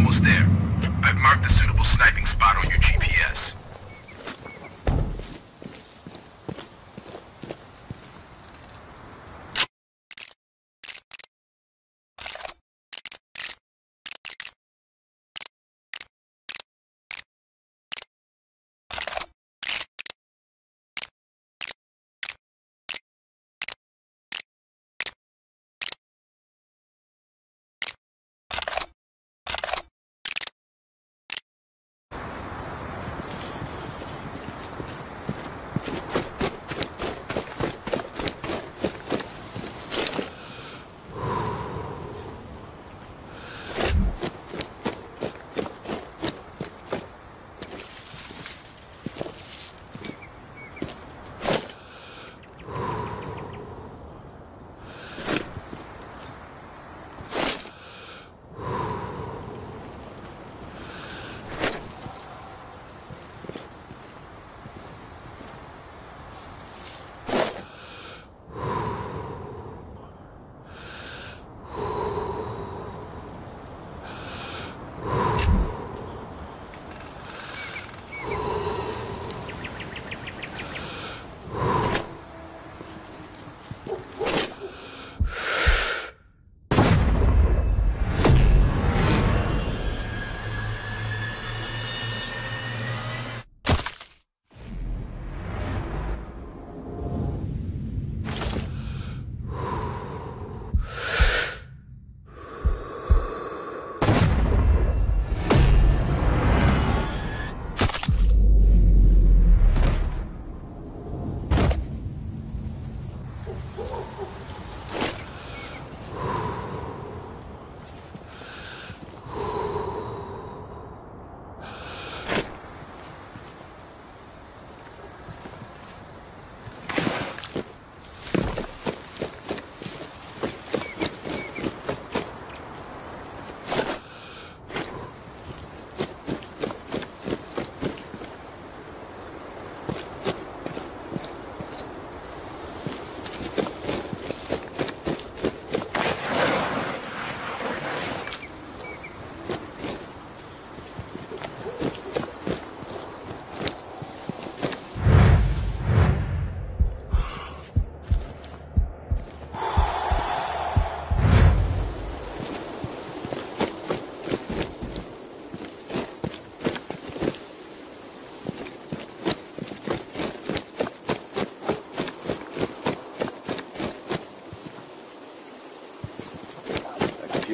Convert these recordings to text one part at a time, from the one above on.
almost there.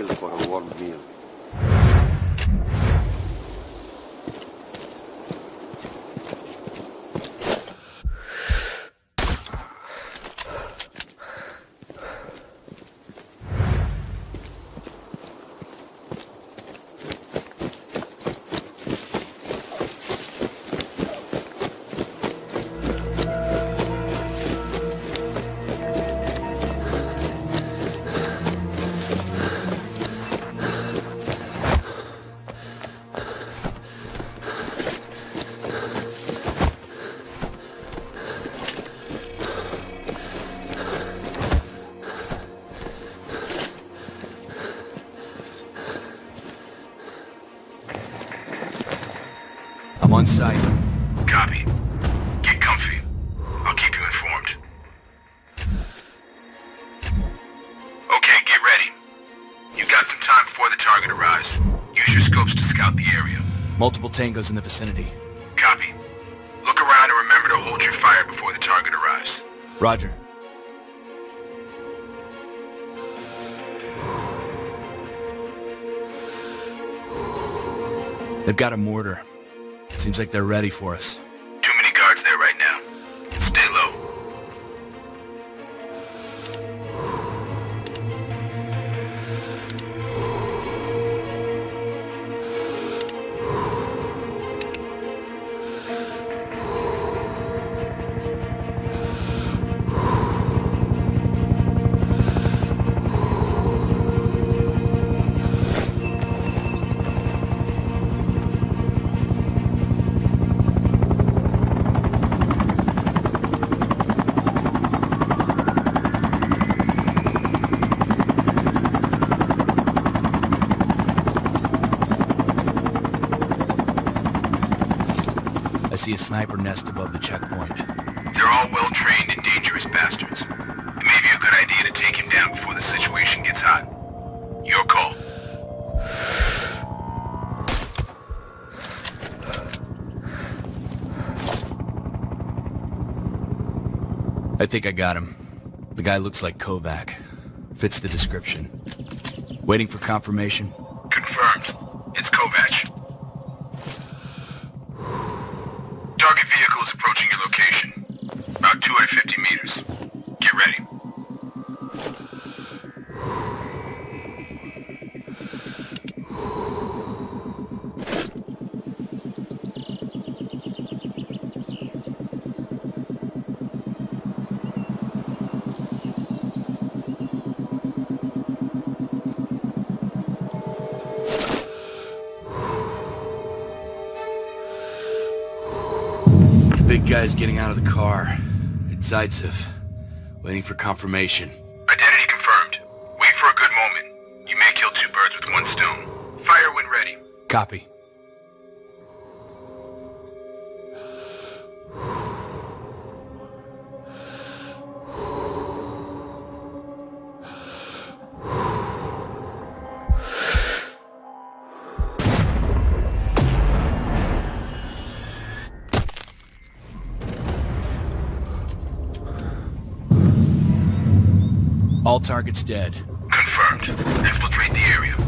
For a warm meal. On site. Copy. Get comfy. I'll keep you informed. Okay, get ready. You've got some time before the target arrives. Use your scopes to scout the area. Multiple tangos in the vicinity. Copy. Look around and remember to hold your fire before the target arrives. Roger. They've got a mortar. Seems like they're ready for us. See a sniper nest above the checkpoint. They're all well-trained and dangerous bastards. It may be a good idea to take him down before the situation gets hot. Your call. I think I got him. The guy looks like Kovac. Fits the description. Waiting for confirmation. Confirmed. It's Kovac. approaching your location. About 2 I-50. Big guy's getting out of the car. It's Zaitsev. Waiting for confirmation. Identity confirmed. Wait for a good moment. You may kill two birds with one stone. Fire when ready. Copy. All targets dead. Confirmed. Exfiltrate the area.